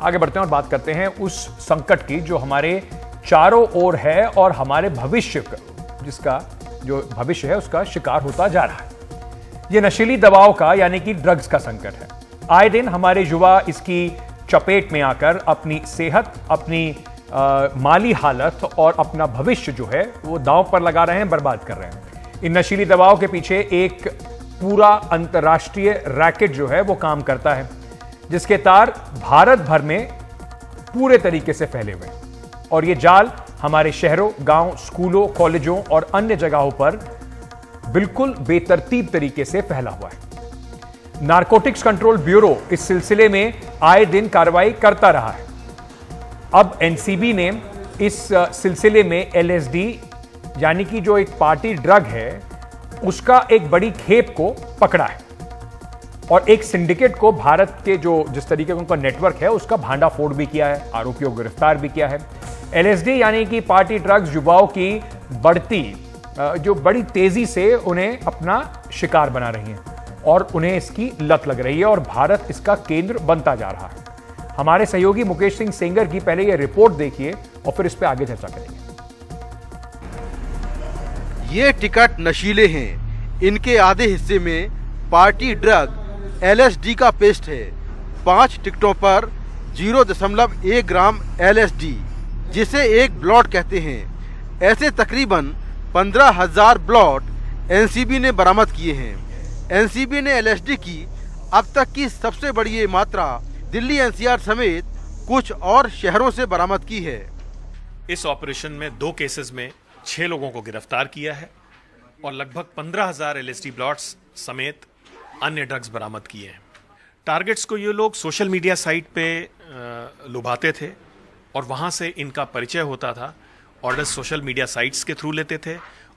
आगे बढ़ते हैं और बात करते हैं उस संकट की जो हमारे चारों ओर है और हमारे भविष्य जिसका जो भविष्य है उसका शिकार होता जा रहा है। यह नशीली दवाओं का यानी कि ड्रग्स का संकट है। आए दिन हमारे युवा इसकी चपेट में आकर अपनी सेहत अपनी आ, माली हालत और अपना भविष्य जो है वो दांव पर लगा रहे हैं बर्बाद कर रहे हैं। इन नशीली दवाओं के पीछे एक पूरा अंतर्राष्ट्रीय रैकेट जो है वो काम करता है। जिसके तार भारत भर में पूरे तरीके से फैले हुए और ये जाल हमारे शहरों, गाँव, स्कूलों, कॉलेजों और अन्य जगहों पर बिल्कुल बेतरतीब तरीके से फैला हुआ है। नारकोटिक्स कंट्रोल ब्यूरो इस सिलसिले में आए दिन कार्रवाई करता रहा है। अब एनसीबी ने इस सिलसिले में एलएसडी, यानी कि जो एक पार्टी ड्रग है, उसका एक बड़ी खेप को पकड़ा है। और एक सिंडिकेट को भारत के जो जिस तरीके का उनका नेटवर्क है, उसका भांडाफोड़ भी किया है, आरोपियों को गिरफ़्तार भी किया है। एलएसडी यानी कि पार्टी ड्रग्स युवाओं की बढ़ती जो बड़ी तेज़ी से उन्हें अपना शिकार बना रही है और उन्हें इसकी लत लग रही है और भारत इसका केंद्र बनता जा रहा है। हमारे सहयोगी मुकेश सिंह सेंगर की पहले यह रिपोर्ट देखिए और फिर इस पर आगे चर्चा करेंगे। ये टिकट नशीले हैं। इनके आधे हिस्से में पार्टी ड्रग एलएसडी का पेस्ट है। पाँच टिकटों पर ज़ीरो दशमलव एक ग्राम एलएसडी, जिसे एक ब्लॉट कहते हैं। ऐसे तकरीबन पंद्रह हज़ार ब्लॉट एनसीबी ने बरामद किए हैं। एनसीबी ने एलएसडी की अब तक की सबसे बड़ी मात्रा दिल्ली एनसीआर समेत कुछ और शहरों से बरामद की है। इस ऑपरेशन में दो केसेस में छह लोगों को गिरफ़्तार किया है और लगभग पंद्रह हज़ार एल प्लॉट्स समेत अन्य ड्रग्स बरामद किए हैं। टारगेट्स को ये लोग सोशल मीडिया साइट पे लुभाते थे और वहाँ से इनका परिचय होता था। ऑर्डर्स सोशल मीडिया साइट्स के थ्रू लेते थे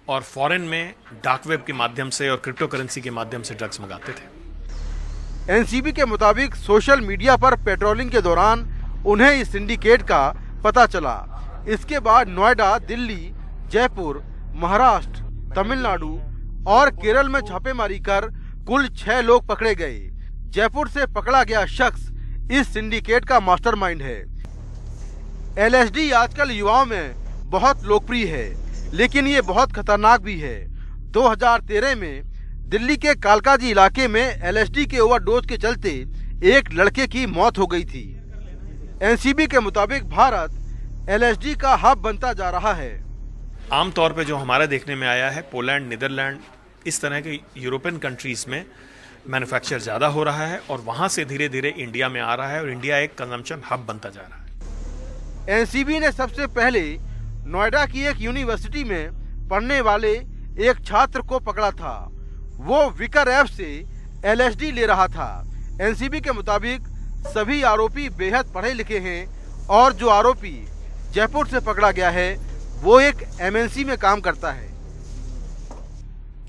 और फॉरेन में डार्क वेब के माध्यम से और क्रिप्टो करेंसी के माध्यम से ड्रग्स मंगाते थे। एनसीबी के मुताबिक सोशल मीडिया पर पेट्रोलिंग के दौरान उन्हें इस सिंडिकेट का पता चला। इसके बाद नोएडा, दिल्ली, जयपुर, महाराष्ट्र, तमिलनाडु और केरल में छापेमारी कर कुल छह लोग पकड़े गए। जयपुर से पकड़ा गया शख्स इस सिंडिकेट का मास्टरमाइंड है। एलएसडी आजकल युवाओं में बहुत लोकप्रिय है, लेकिन ये बहुत खतरनाक भी है। 2013 में दिल्ली के कालकाजी इलाके में एलएसडी के ओवरडोज के चलते एक लड़के की मौत हो गई थी। एनसीबी के मुताबिक भारत एलएसडी का हब बनता जा रहा है। आमतौर पे जो हमारे देखने में आया है, पोलैंड, नीदरलैंड इस तरह के यूरोपियन कंट्रीज़ में मैन्युफैक्चर ज़्यादा हो रहा है और वहाँ से धीरे धीरे इंडिया में आ रहा है और इंडिया एक कंजम्पशन हब बनता जा रहा है। एनसीबी ने सबसे पहले नोएडा की एक यूनिवर्सिटी में पढ़ने वाले एक छात्र को पकड़ा था। वो विकर ऐप से एलएसडी ले रहा था। एनसीबी के मुताबिक सभी आरोपी बेहद पढ़े लिखे हैं और जो आरोपी जयपुर से पकड़ा गया है, वो एक एमएनसी में काम करता है।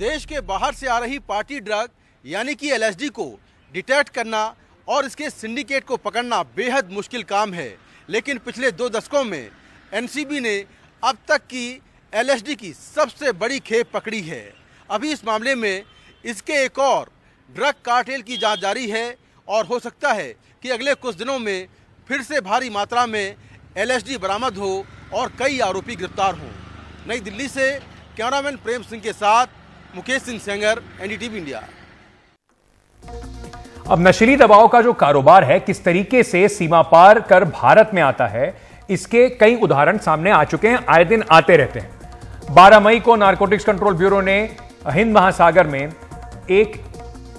देश के बाहर से आ रही पार्टी ड्रग, यानी कि एलएसडी को डिटेक्ट करना और इसके सिंडिकेट को पकड़ना बेहद मुश्किल काम है। लेकिन पिछले दो दशकों में एनसीबी ने अब तक की एलएसडी की सबसे बड़ी खेप पकड़ी है। अभी इस मामले में इसके एक और ड्रग कार्टेल की जाँच जारी है और हो सकता है कि अगले कुछ दिनों में फिर से भारी मात्रा में एलएसडी बरामद हो और कई आरोपी गिरफ़्तार हों। नई दिल्ली से कैमरामैन प्रेम सिंह के साथ मुकेश सिंह सेंगर एनडीटीवी इंडिया अब नशीली दवाओं का जो कारोबार है, किस तरीके से सीमा पार कर भारत में आता है, इसके कई उदाहरण सामने आ चुके हैं, आए दिन आते रहते हैं। 12 मई को नारकोटिक्स कंट्रोल ब्यूरो ने हिंद महासागर में एक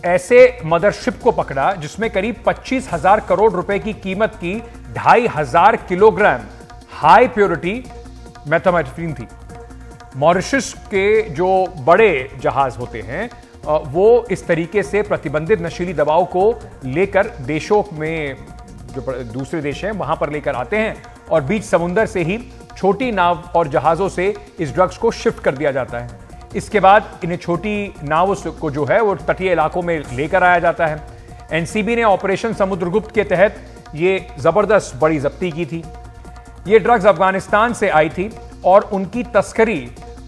ऐसे मदरशिप को पकड़ा, जिसमें करीब पच्चीस हज़ार करोड़ रुपए की कीमत की ढाई हज़ार किलोग्राम हाई प्योरिटी मैथामेटिन थी। मॉरिशस के जो बड़े जहाज़ होते हैं वो इस तरीके से प्रतिबंधित नशीली दवाओं को लेकर देशों में, जो दूसरे देश हैं, वहाँ पर लेकर आते हैं और बीच समुंदर से ही छोटी नाव और जहाज़ों से इस ड्रग्स को शिफ्ट कर दिया जाता है। इसके बाद इन्हें छोटी नावों को जो है, वो तटीय इलाकों में लेकर आया जाता है। एनसीबी ने ऑपरेशन समुद्रगुप्त के तहत ये ज़बरदस्त बड़ी जब्ती की थी। ये ड्रग्स अफ़गानिस्तान से आई थी। और उनकी तस्करी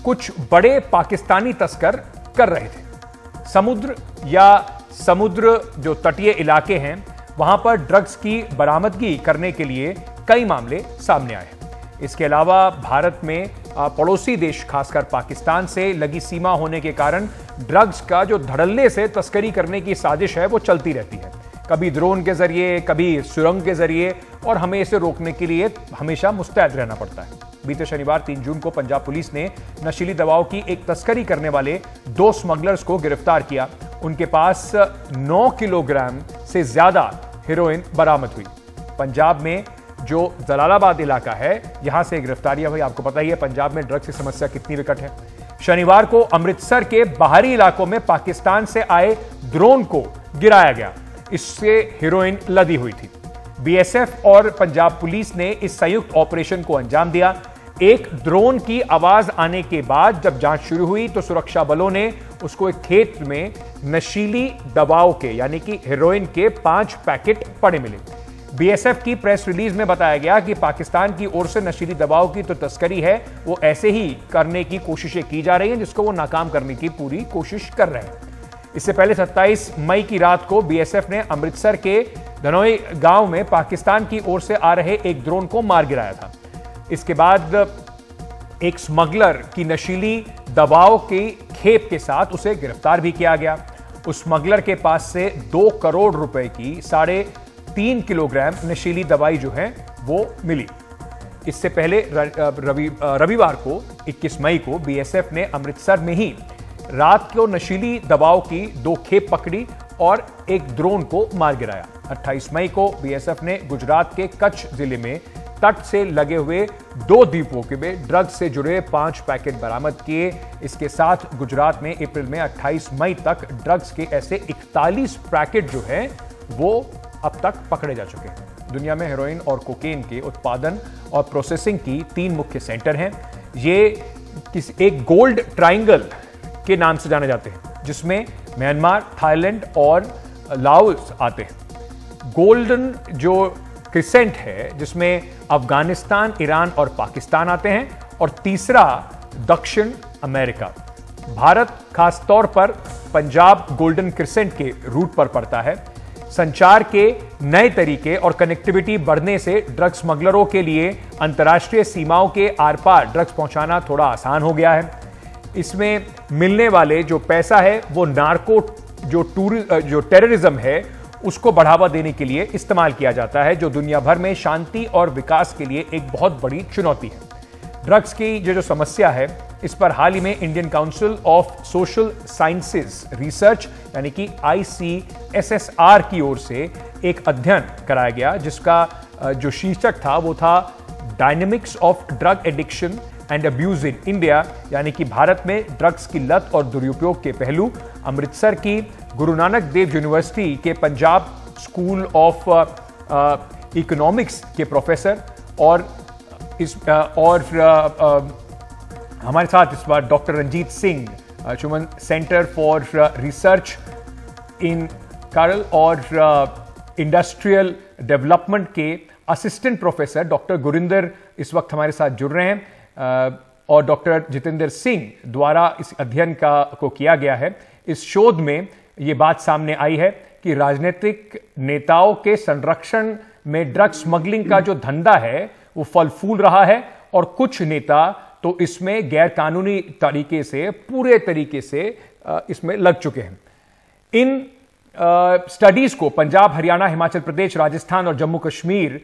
कुछ बड़े पाकिस्तानी तस्कर कर रहे थे। समुद्र या समुद्र जो तटीय इलाके हैं, वहाँ पर ड्रग्स की बरामदगी करने के लिए कई मामले सामने आए। इसके अलावा भारत में पड़ोसी देश, खासकर पाकिस्तान से लगी सीमा होने के कारण ड्रग्स का जो धड़ल्ले से तस्करी करने की साजिश है, वो चलती रहती है। कभी ड्रोन के ज़रिए, कभी सुरंग के ज़रिए, और हमें इसे रोकने के लिए हमेशा मुस्तैद रहना पड़ता है। बीते शनिवार तीन जून को पंजाब पुलिस ने नशीली दवाओं की एक तस्करी करने वाले दो स्मगलर्स को गिरफ़्तार किया। उनके पास 9 किलोग्राम से ज़्यादा हेरोइन बरामद हुई। पंजाब में जो जलालाबाद इलाका है, यहाँ से गिरफ्तारियाँ हुई आपको पता ही है, पंजाब में ड्रग्स की समस्या कितनी विकट है। शनिवार को अमृतसर के बाहरी इलाकों में पाकिस्तान से आए ड्रोन को गिराया गया। इससे हीरोइन लदी हुई थी। बीएसएफ और पंजाब पुलिस ने इस संयुक्त ऑपरेशन को अंजाम दिया। एक ड्रोन की आवाज़ आने के बाद जब जाँच शुरू हुई तो सुरक्षा बलों ने उसको एक खेत में नशीली दवाओं के, यानी कि हेरोइन के पाँच पैकेट पड़े मिले। बीएसएफ की प्रेस रिलीज़ में बताया गया कि पाकिस्तान की ओर से नशीली दवाओं की तो तस्करी है, वो ऐसे ही करने की कोशिशें की जा रही हैं, जिसको वो नाकाम करने की पूरी कोशिश कर रहे हैं। इससे पहले 27 मई की रात को बीएसएफ ने अमृतसर के धनोई गाँव में पाकिस्तान की ओर से आ रहे एक ड्रोन को मार गिराया था। इसके बाद एक स्मगलर की नशीली दवाओं की खेप के साथ उसे गिरफ़्तार भी किया गया। उस स्मगलर के पास से दो करोड़ रुपए की साढ़े तीन किलोग्राम नशीली दवाई जो है, वो मिली। इससे पहले रवि रविवार को 21 मई को बीएसएफ ने अमृतसर में ही रात को नशीली दवाओं की दो खेप पकड़ी और एक ड्रोन को मार गिराया। 28 मई को बीएसएफ ने गुजरात के कच्छ ज़िले में तट से लगे हुए दो द्वीपों के में ड्रग्स से जुड़े पाँच पैकेट बरामद किए। इसके साथ गुजरात में अप्रैल में 28 मई तक ड्रग्स के ऐसे 41 पैकेट जो है, वो अब तक पकड़े जा चुके हैं। दुनिया में हेरोइन और कोकेन के उत्पादन और प्रोसेसिंग की तीन मुख्य सेंटर हैं। ये किस एक गोल्ड ट्राइंगल के नाम से जाने जाते हैं, जिसमें म्यांमार, थाईलैंड और लाओस आते हैं। गोल्डन जो क्रिसेंट है, जिसमें अफ़गानिस्तान, ईरान और पाकिस्तान आते हैं और तीसरा दक्षिण अमेरिका। भारत खासतौर पर पंजाब गोल्डन क्रिसेंट के रूट पर पड़ता है। संचार के नए तरीके और कनेक्टिविटी बढ़ने से ड्रग्स स्मगलरों के लिए अंतर्राष्ट्रीय सीमाओं के आर पार ड्रग्स पहुंचाना थोड़ा आसान हो गया है। इसमें मिलने वाले जो पैसा है, वो नार्को, जो टूर, जो टेररिज्म है उसको बढ़ावा देने के लिए इस्तेमाल किया जाता है, जो दुनिया भर में शांति और विकास के लिए एक बहुत बड़ी चुनौती है। ड्रग्स की जो जो समस्या है, इस पर हाल ही में Indian council of social sciences research, यानी कि आईसीएसएसआर की ओर से एक अध्ययन कराया गया, जिसका जो शीर्षक था, वो था dynamics of drug addiction and abuse in India यानी कि भारत में ड्रग्स की लत और दुरुपयोग के पहलू, अमृतसर की गुरु नानक देव यूनिवर्सिटी के पंजाब स्कूल ऑफ़ इकोनॉमिक्स के प्रोफेसर और इस और हमारे साथ इस बार doctor Ranjit Singh Chuman centre for research in कारल और इंडस्ट्रियल डेवलपमेंट के असिस्टेंट प्रोफेसर डॉक्टर गुरिंदर इस वक्त हमारे साथ जुड़ रहे हैं और डॉक्टर जितेंद्र सिंह द्वारा इस अध्ययन का, को किया गया है। इस शोध में ये बात सामने आई है कि राजनीतिक नेताओं के संरक्षण में ड्रग स्मगलिंग का जो धंधा है, वो फल फूल रहा है और कुछ नेता तो इसमें गैर कानूनी तरीके से, पूरे तरीके से इसमें लग चुके हैं। इन स्टडीज़ को पंजाब, हरियाणा, हिमाचल प्रदेश, राजस्थान और जम्मू कश्मीर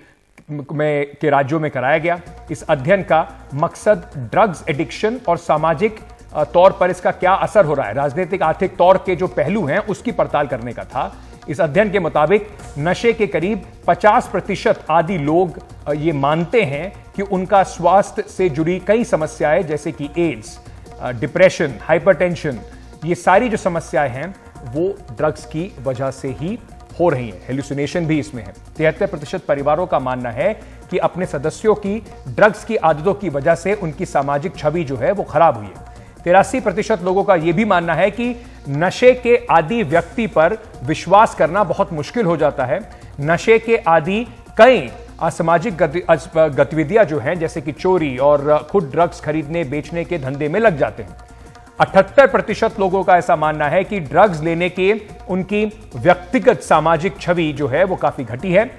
में, के राज्यों में कराया गया। इस अध्ययन का मकसद ड्रग्स एडिक्शन और सामाजिक तौर पर इसका क्या असर हो रहा है? राजनीतिक आर्थिक तौर के जो पहलू हैं, उसकी पड़ताल करने का था। इस अध्ययन के मुताबिक नशे के करीब 50 प्रतिशत आदि लोग ये मानते हैं कि उनका स्वास्थ्य से जुड़ी कई समस्याएँ, जैसे कि एड्स डिप्रेशन, हाइपरटेंशन, ये सारी जो समस्याएँ हैं, वो ड्रग्स की वजह से ही हो रही हैं। हेल्यूसिनेशन भी इसमें है। तिहत्तर प्रतिशत परिवारों का मानना है कि अपने सदस्यों की ड्रग्स की आदतों की वजह से उनकी सामाजिक छवि जो है, वो खराब हुई है। तिरासी प्रतिशत लोगों का यह भी मानना है कि नशे के आदि व्यक्ति पर विश्वास करना बहुत मुश्किल हो जाता है। नशे के आदि कई असामाजिक गतिविधियाँ जो हैं, जैसे कि चोरी और खुद ड्रग्स खरीदने, बेचने के धंधे में लग जाते हैं। अठहत्तर प्रतिशत लोगों का ऐसा मानना है कि ड्रग्स लेने के उनकी व्यक्तिगत सामाजिक छवि जो है, वो काफ़ी घटी है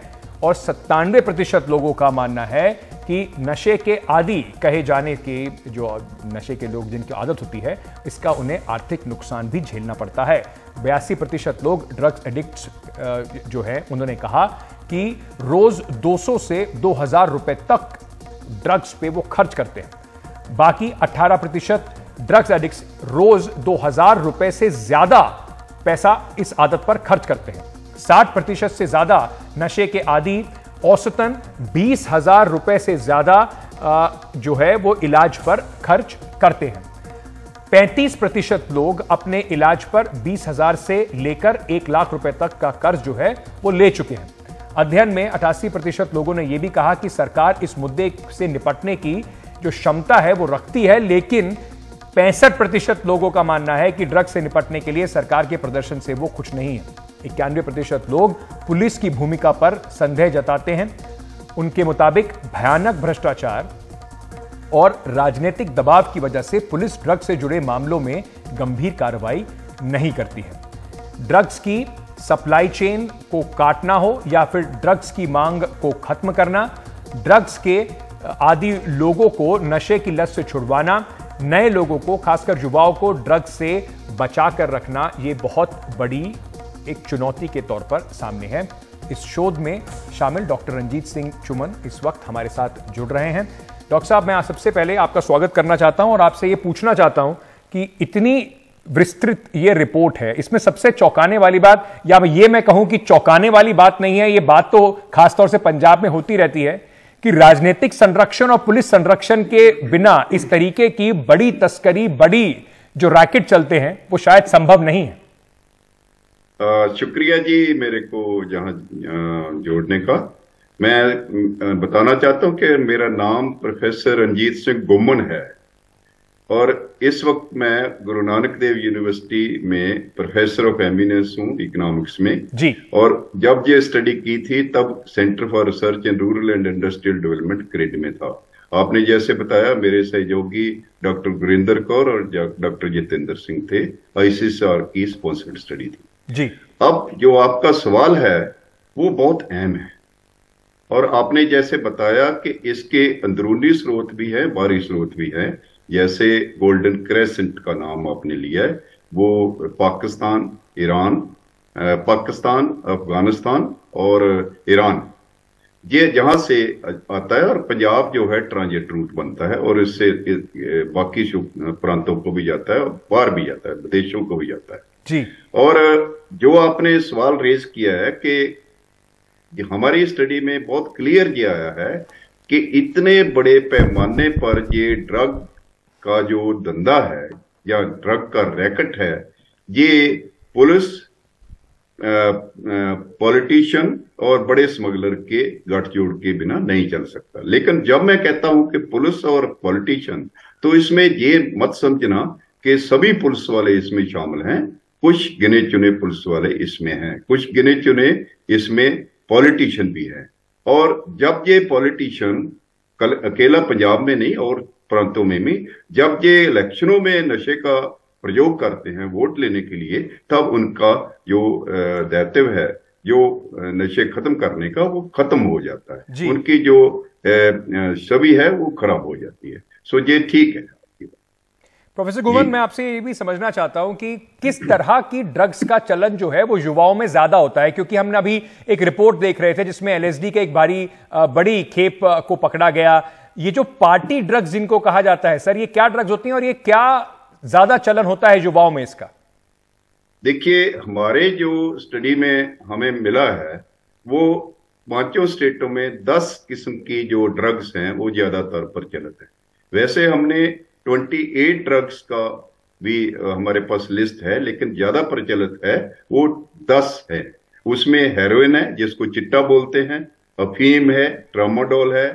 और सत्तानवे प्रतिशत लोगों का मानना है कि नशे के आदि कहे जाने के जो नशे के लोग जिनकी आदत होती है, इसका उन्हें आर्थिक नुकसान भी झेलना पड़ता है। बयासी प्रतिशत लोग ड्रग्स एडिक्ट जो है, उन्होंने कहा कि रोज 200 से 2000 रुपए तक ड्रग्स पे वो खर्च करते हैं। बाकी 18 प्रतिशत ड्रग्स एडिक्ट्स रोज 2000 रुपए से ज़्यादा पैसा इस आदत पर खर्च करते हैं। 60 प्रतिशत से ज़्यादा नशे के आदि औसतन बीस हज़ार रुपए से ज़्यादा जो है वो इलाज पर खर्च करते हैं। 35 प्रतिशत लोग अपने इलाज पर बीस हज़ार से लेकर एक लाख रुपए तक का कर्ज जो है वो ले चुके हैं। अध्ययन में अठासी प्रतिशत लोगों ने यह भी कहा कि सरकार इस मुद्दे से निपटने की जो क्षमता है वो रखती है, लेकिन पैंसठ प्रतिशत लोगों का मानना है कि ड्रग्स से निपटने के लिए सरकार के प्रदर्शन से वो खुश नहीं है। इक्यानवे प्रतिशत लोग पुलिस की भूमिका पर संदेह जताते हैं। उनके मुताबिक भयानक भ्रष्टाचार और राजनीतिक दबाव की वजह से पुलिस ड्रग्स से जुड़े मामलों में गंभीर कार्रवाई नहीं करती है। ड्रग्स की सप्लाई चेन को काटना हो या फिर ड्रग्स की मांग को खत्म करना, ड्रग्स के आदि लोगों को नशे की लत से छुड़वाना, नए लोगों को, खासकर युवाओं को ड्रग्स से बचा कर रखना यह बहुत बड़ी एक चुनौती के तौर पर सामने है। इस शोध में शामिल डॉक्टर रंजीत सिंह चुमन इस वक्त हमारे साथ जुड़ रहे हैं। डॉक्टर साहब, मैं सबसे पहले आपका स्वागत करना चाहता हूँ और आपसे यह पूछना चाहता हूँ कि इतनी विस्तृत ये रिपोर्ट है, इसमें सबसे चौंकाने वाली बात, या ये मैं कहूँ कि चौंकाने वाली बात नहीं है, ये बात तो खासतौर से पंजाब में होती रहती है कि राजनीतिक संरक्षण और पुलिस संरक्षण के बिना इस तरीके की बड़ी तस्करी, बड़ी जो रैकेट चलते हैं, वो शायद संभव नहीं है। शुक्रिया जी मेरे को जहाँ जोड़ने का। मैं बताना चाहता हूँ कि मेरा नाम प्रोफेसर रंजीत सिंह गुमन है। और इस वक्त मैं गुरु नानक देव यूनिवर्सिटी में प्रोफेसर ऑफ़ एमिनेंस हूँ इकोनॉमिक्स में। जी। और जब ये स्टडी की थी तब centre for research in rural and industrial development CRRID में था। आपने जैसे बताया मेरे सहयोगी डॉक्टर गुरिंदर कौर और डॉक्टर जितेंद्र सिंह थे। आईसीसीआर की स्पॉन्सर्ड स्टडी थी। जी। अब जो आपका सवाल है, वो बहुत अहम है। और आपने जैसे बताया कि इसके अंदरूनी स्रोत भी है, बाहरी स्रोत भी है, जैसे गोल्डन क्रेसेंट का नाम आपने लिया है, वो पाकिस्तान, ईरान पाकिस्तान, अफ़गानिस्तान और ईरान। ये जहाँ से आता है और पंजाब जो है ट्रांजिट रूट बनता है और इससे बाकी प्रांतों को भी जाता है और बाहर भी जाता है, विदेशों को भी जाता है। जी। और जो आपने सवाल रेज किया है कि हमारी स्टडी में बहुत क्लियर किया आया है कि इतने बड़े पैमाने पर ये ड्रग का जो धंधा है या ड्रग का रैकेट है, ये पुलिस पॉलिटिशियन और बड़े स्मगलर के गठजोड़ के बिना नहीं चल सकता। लेकिन जब मैं कहता हूँ कि पुलिस और पॉलिटिशियन तो इसमें ये मत समझना कि सभी पुलिस वाले इसमें शामिल हैं। कुछ गिने चुने पुलिस वाले इसमें हैं कुछ गिने चुने इसमें पॉलिटिशियन भी हैं। और जब ये पॉलिटिशियन कल अकेला पंजाब में नहीं और प्रांतों में भी जब ये इलेक्शनों में नशे का प्रयोग करते हैं वोट लेने के लिए तब उनका जो दायित्व है जो नशे खत्म करने का वो खत्म हो जाता है। उनकी जो छवि है वो खराब हो जाती है। सो ये ठीक है। प्रोफेसर गुमन मैं आपसे ये भी समझना चाहता हूँ कि किस तरह की ड्रग्स का चलन जो है वो युवाओं में ज़्यादा होता है? क्योंकि हमने अभी एक रिपोर्ट देख रहे थे जिसमें एलएसडी के एक भारी बड़ी खेप को पकड़ा गया। ये जो पार्टी ड्रग्स जिनको कहा जाता है सर ये क्या ड्रग्स होती हैं और ये क्या ज़्यादा चलन होता है युवाओं में इसका? देखिए हमारे जो स्टडी में हमें मिला है वो पाँचों स्टेटों में दस किस्म की जो ड्रग्स हैं वो ज़्यादातर प्रचलित है। वैसे हमने 28 ड्रग्स का भी हमारे पास लिस्ट है, लेकिन ज़्यादा प्रचलित है, वो 10 है। उसमें हेरोइन है, जिसको चिट्टा बोलते हैं, अफीम है ट्रामोडोल है,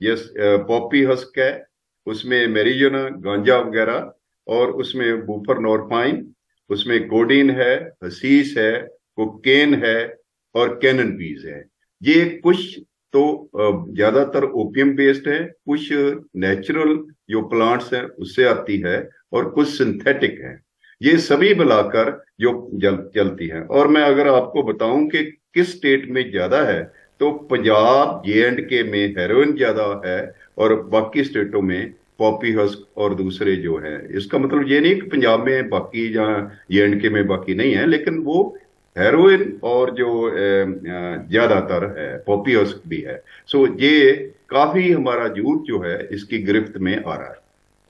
यस पॉपी हस्क है, उसमें मेरिजोना गांजा वगैरह, और उसमें बूफर नॉरपाइन उसमें कोडीन है हसीस है कोकेन है, और कैनन पीज है। ये कुछ तो ज़्यादातर ओपियम बेस्ड है, कुछ नेचुरल जो प्लांट्स हैं, उससे आती है और कुछ सिंथेटिक है। ये सभी मिलाकर जो जल, चलती है। और मैं अगर आपको बताऊँ कि किस स्टेट में ज़्यादा है तो पंजाब जे एंड के में हेरोइन ज़्यादा है और बाकी स्टेटों में पॉपी हस्क और दूसरे जो है। इसका मतलब ये नहीं कि पंजाब में बाकी जहाँ जे एंड के में बाकी नहीं है, लेकिन वो हेरोइन और जो ज़्यादातर है पॉपी भी है। सो ये काफ़ी हमारा झूठ जो है इसकी गिरफ्त में आ रहा है।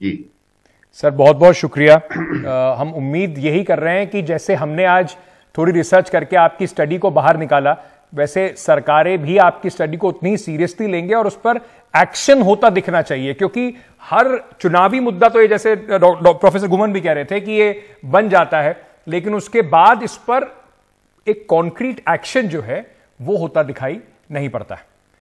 जी। सर बहुत बहुत शुक्रिया। आ, हम उम्मीद यही कर रहे हैं कि जैसे हमने आज थोड़ी रिसर्च करके आपकी स्टडी को बाहर निकाला वैसे सरकारें भी आपकी स्टडी को उतनी सीरियसली लेंगे और उस पर एक्शन होता दिखना चाहिए क्योंकि हर चुनावी मुद्दा तो ये जैसे प्रोफेसर घुमन भी कह रहे थे कि ये बन जाता है लेकिन उसके बाद इस पर एक कॉन्क्रीट एक्शन जो है वो होता दिखाई नहीं पड़ता। है